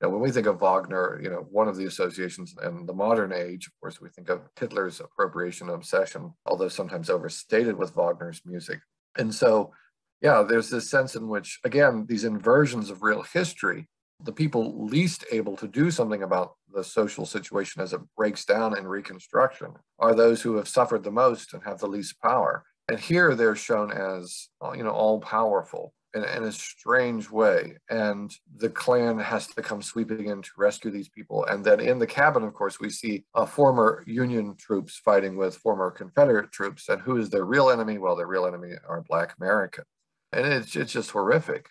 Know, when we think of Wagner, you know, one of the associations in the modern age, of course, we think of Hitler's appropriation and obsession, although sometimes overstated with Wagner's music. And so yeah, there's this sense in which, again, these inversions of real history, the people least able to do something about the social situation as it breaks down in Reconstruction are those who have suffered the most and have the least power. And here they're shown as, you know, all powerful in, in, a strange way. And the Klan has to come sweeping in to rescue these people. And then in the cabin, of course, we see uh, former Union troops fighting with former Confederate troops. And who is their real enemy? Well, their real enemy are Black Americans. And it's, it's just horrific.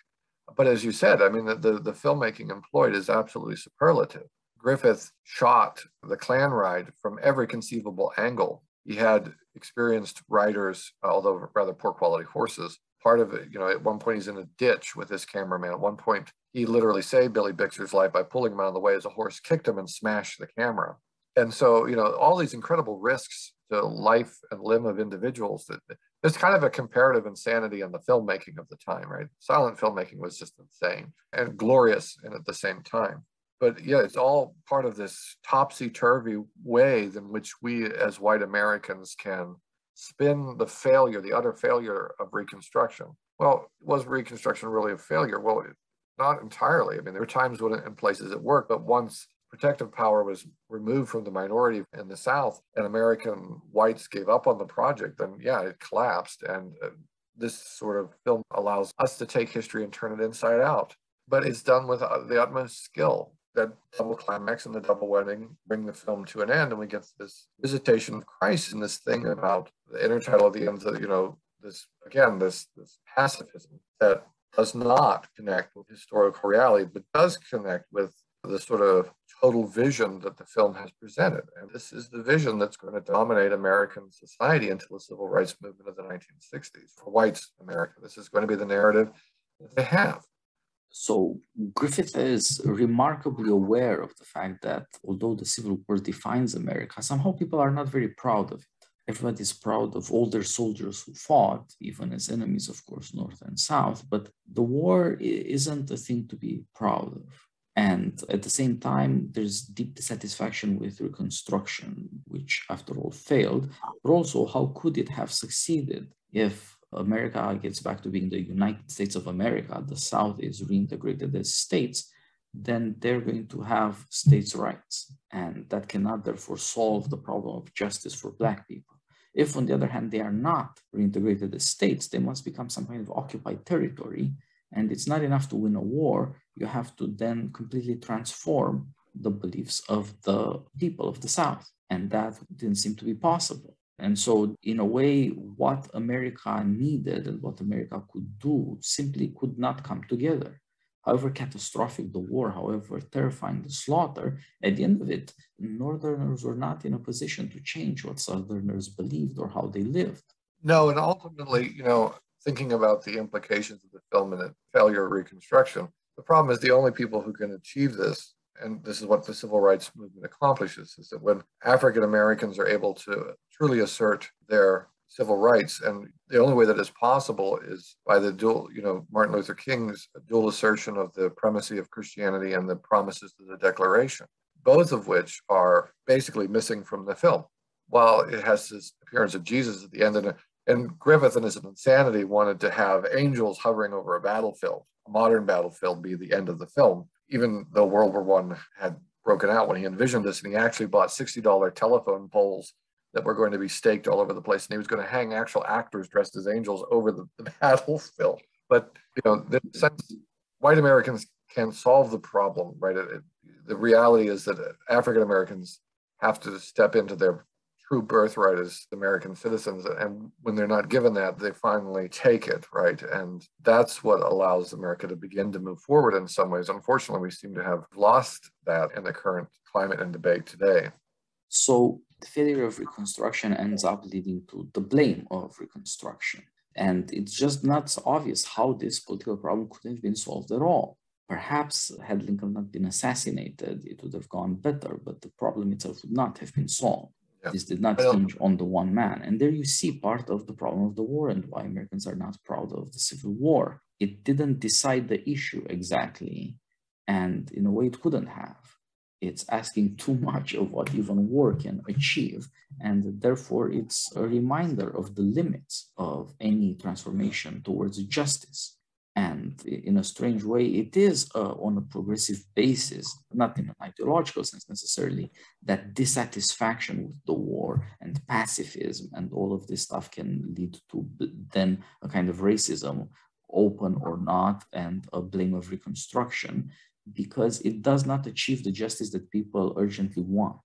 But as you said, I mean, the, the, the filmmaking employed is absolutely superlative. Griffith shot the Klan ride from every conceivable angle. He had experienced riders, although rather poor quality horses, part of it, you know, at one point he's in a ditch with his cameraman. At one point, he literally saved Billy Bitzer's life by pulling him out of the way as a horse kicked him and smashed the camera. And so, you know, all these incredible risks to life and limb of individuals that there's kind of a comparative insanity in the filmmaking of the time, right? Silent filmmaking was just insane and glorious and at the same time. But yeah, it's all part of this topsy-turvy way in which we as white Americans can spin the failure, the utter failure of Reconstruction. Well, was Reconstruction really a failure? Well, not entirely. I mean, there were times when in places it worked, but once protective power was removed from the minority in the South and American whites gave up on the project, then yeah, it collapsed. And uh, this sort of film allows us to take history and turn it inside out. But it's done with uh, the utmost skill that double climax and the double wedding bring the film to an end, and we get this visitation of Christ and this thing about the intertitle at the end. Of, you know, this again, this this pacifism that does not connect with historical reality, but does connect with the sort of total vision that the film has presented. And this is the vision that's going to dominate American society until the civil rights movement of the 1960s. For whites America, this is going to be the narrative that they have. So Griffith is remarkably aware of the fact that although the Civil War defines America, somehow people are not very proud of it. Everybody is proud of all their soldiers who fought, even as enemies, of course, North and South. But the war isn't a thing to be proud of. And at the same time, there's deep dissatisfaction with Reconstruction, which after all failed. But also, how could it have succeeded if America gets back to being the United States of America, the South is reintegrated as states, then they're going to have states' rights. And that cannot therefore solve the problem of justice for Black people. If, on the other hand, they are not reintegrated as states, they must become some kind of occupied territory. And it's not enough to win a war, you have to then completely transform the beliefs of the people of the South. And that didn't seem to be possible. And so, in a way, what America needed and what America could do simply could not come together. However catastrophic the war, however terrifying the slaughter, at the end of it, Northerners were not in a position to change what Southerners believed or how they lived. No, and ultimately, you know, thinking about the implications of the film and the failure of Reconstruction, the problem is the only people who can achieve this and this is what the civil rights movement accomplishes, is that when African Americans are able to truly assert their civil rights, and the only way that is possible is by the dual, you know, Martin Luther King's dual assertion of the primacy of Christianity and the promises of the Declaration, both of which are basically missing from the film. While it has this appearance of Jesus at the end, and, and Griffith in his insanity wanted to have angels hovering over a battlefield, a modern battlefield be the end of the film even though World War One had broken out when he envisioned this, and he actually bought $60 telephone poles that were going to be staked all over the place, and he was going to hang actual actors dressed as angels over the, the *laughs* battlefield. But you know, the sense white Americans can solve the problem, right? It, it, the reality is that African Americans have to step into their true birthright as American citizens. And when they're not given that, they finally take it, right? And that's what allows America to begin to move forward in some ways. Unfortunately, we seem to have lost that in the current climate and debate today. So the failure of Reconstruction ends up leading to the blame of Reconstruction. And it's just not obvious how this political problem could have been solved at all. Perhaps had Lincoln not been assassinated, it would have gone better, but the problem itself would not have been solved. Yeah. This did not hinge on the one man. And there you see part of the problem of the war and why Americans are not proud of the Civil War. It didn't decide the issue exactly. And in a way, it couldn't have. It's asking too much of what even war can achieve. And therefore, it's a reminder of the limits of any transformation towards justice. And in a strange way, it is uh, on a progressive basis, not in an ideological sense necessarily, that dissatisfaction with the war and pacifism and all of this stuff can lead to then a kind of racism, open or not, and a blame of reconstruction, because it does not achieve the justice that people urgently want.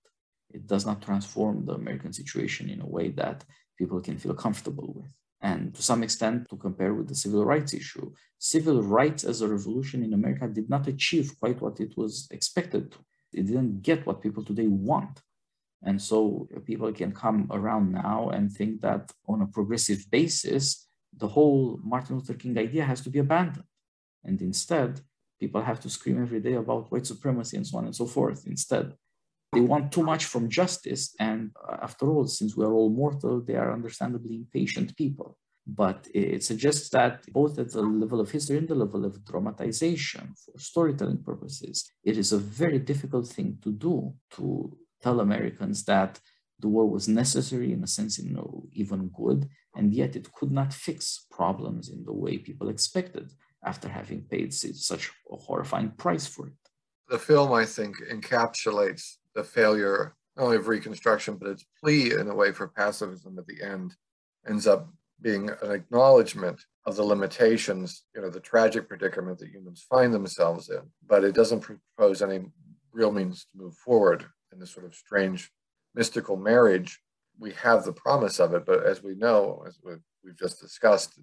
It does not transform the American situation in a way that people can feel comfortable with and to some extent to compare with the civil rights issue. Civil rights as a revolution in America did not achieve quite what it was expected to. It didn't get what people today want. And so people can come around now and think that on a progressive basis, the whole Martin Luther King idea has to be abandoned. And instead, people have to scream every day about white supremacy and so on and so forth instead. They want too much from justice. And uh, after all, since we are all mortal, they are understandably impatient people. But it suggests that both at the level of history and the level of dramatization for storytelling purposes, it is a very difficult thing to do to tell Americans that the war was necessary in a sense, you know, even good, and yet it could not fix problems in the way people expected after having paid such a horrifying price for it. The film, I think, encapsulates the failure not only of Reconstruction, but its plea in a way for pacifism at the end ends up being an acknowledgement of the limitations, you know, the tragic predicament that humans find themselves in. But it doesn't propose any real means to move forward in this sort of strange mystical marriage. We have the promise of it, but as we know, as we've just discussed,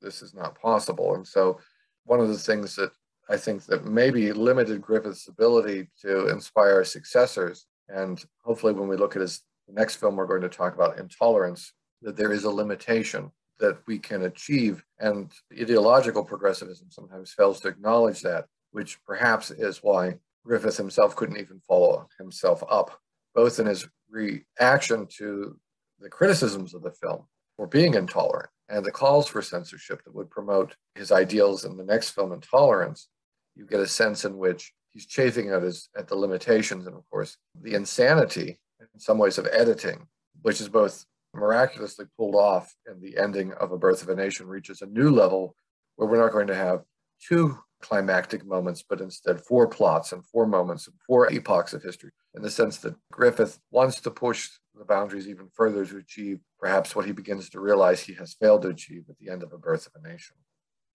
this is not possible. And so one of the things that I think that maybe limited Griffith's ability to inspire successors. And hopefully, when we look at his next film, we're going to talk about intolerance, that there is a limitation that we can achieve. And ideological progressivism sometimes fails to acknowledge that, which perhaps is why Griffith himself couldn't even follow himself up, both in his reaction to the criticisms of the film for being intolerant and the calls for censorship that would promote his ideals in the next film, Intolerance, you get a sense in which he's chafing at his at the limitations and of course the insanity in some ways of editing, which is both miraculously pulled off and the ending of A Birth of a Nation reaches a new level where we're not going to have two climactic moments, but instead four plots and four moments and four epochs of history, in the sense that Griffith wants to push the boundaries even further to achieve perhaps what he begins to realize he has failed to achieve at the end of A Birth of a Nation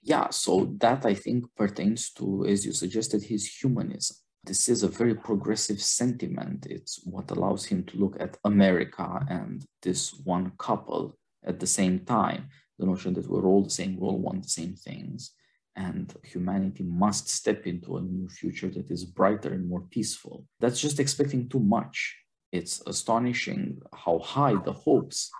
yeah, so that I think pertains to, as you suggested, his humanism. This is a very progressive sentiment. It's what allows him to look at America and this one couple at the same time. The notion that we're all the same, we all want the same things, and humanity must step into a new future that is brighter and more peaceful. That's just expecting too much. It's astonishing how high the hopes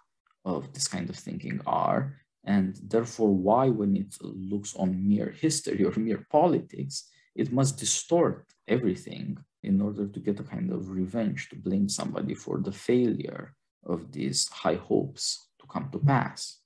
of this kind of thinking are and therefore, why, when it looks on mere history or mere politics, it must distort everything in order to get a kind of revenge, to blame somebody for the failure of these high hopes to come to pass.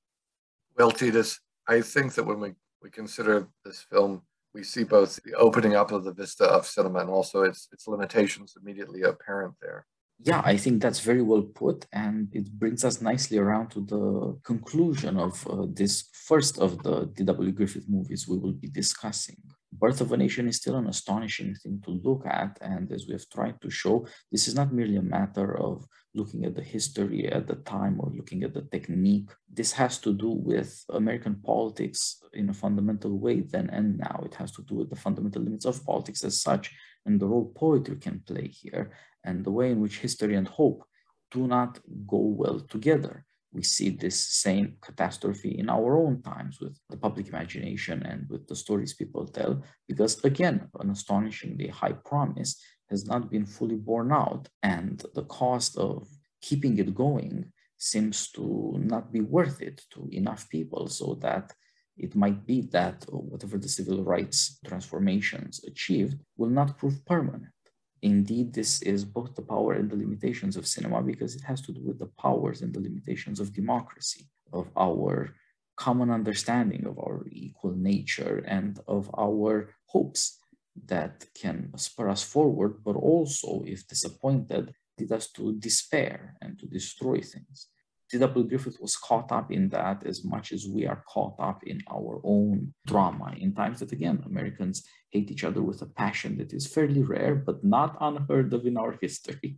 Well, Titus, I think that when we, we consider this film, we see both the opening up of the vista of cinema and also its, its limitations immediately apparent there. Yeah, I think that's very well put, and it brings us nicely around to the conclusion of uh, this first of the D.W. Griffith movies we will be discussing. Birth of a Nation is still an astonishing thing to look at, and as we have tried to show, this is not merely a matter of looking at the history at the time or looking at the technique. This has to do with American politics in a fundamental way then and now. It has to do with the fundamental limits of politics as such and the role poetry can play here and the way in which history and hope do not go well together. We see this same catastrophe in our own times with the public imagination and with the stories people tell, because again, an astonishingly high promise has not been fully borne out, and the cost of keeping it going seems to not be worth it to enough people so that it might be that whatever the civil rights transformations achieved will not prove permanent. Indeed, this is both the power and the limitations of cinema because it has to do with the powers and the limitations of democracy, of our common understanding of our equal nature and of our hopes that can spur us forward, but also, if disappointed, lead us to despair and to destroy things. D.W. Griffith was caught up in that as much as we are caught up in our own drama in times that, again, Americans hate each other with a passion that is fairly rare, but not unheard of in our *laughs* history.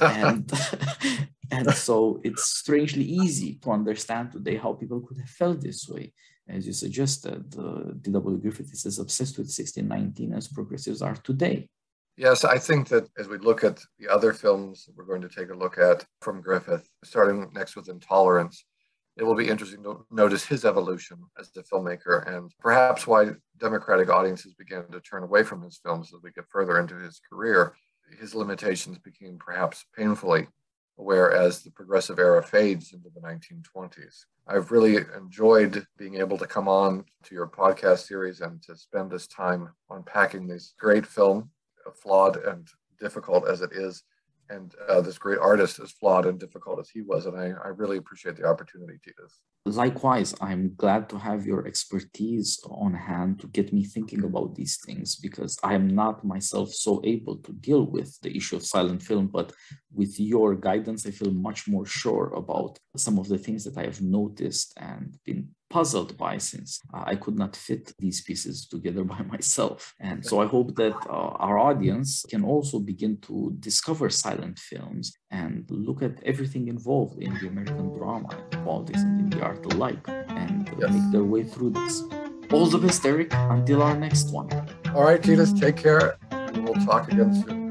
and, *laughs* and so it's strangely easy to understand today how people could have felt this way. As you suggested, uh, D.W. Griffith is as obsessed with 1619 as progressives are today. Yes, I think that as we look at the other films we're going to take a look at from Griffith, starting next with Intolerance, it will be interesting to notice his evolution as a filmmaker and perhaps why democratic audiences began to turn away from his films as we get further into his career. His limitations became perhaps painfully aware as the progressive era fades into the 1920s. I've really enjoyed being able to come on to your podcast series and to spend this time unpacking this great film flawed and difficult as it is, and uh, this great artist as flawed and difficult as he was. And I, I really appreciate the opportunity, Titus. Likewise, I'm glad to have your expertise on hand to get me thinking about these things because I am not myself so able to deal with the issue of silent film. But with your guidance, I feel much more sure about some of the things that I have noticed and been puzzled by since I could not fit these pieces together *laughs* by myself. And so I hope that uh, our audience can also begin to discover silent films and look at everything involved in the American drama, politics, and in the art alike, and yes. make their way through this. All the best, Eric, until our next one. All right, Titus, take care, and we'll talk again soon.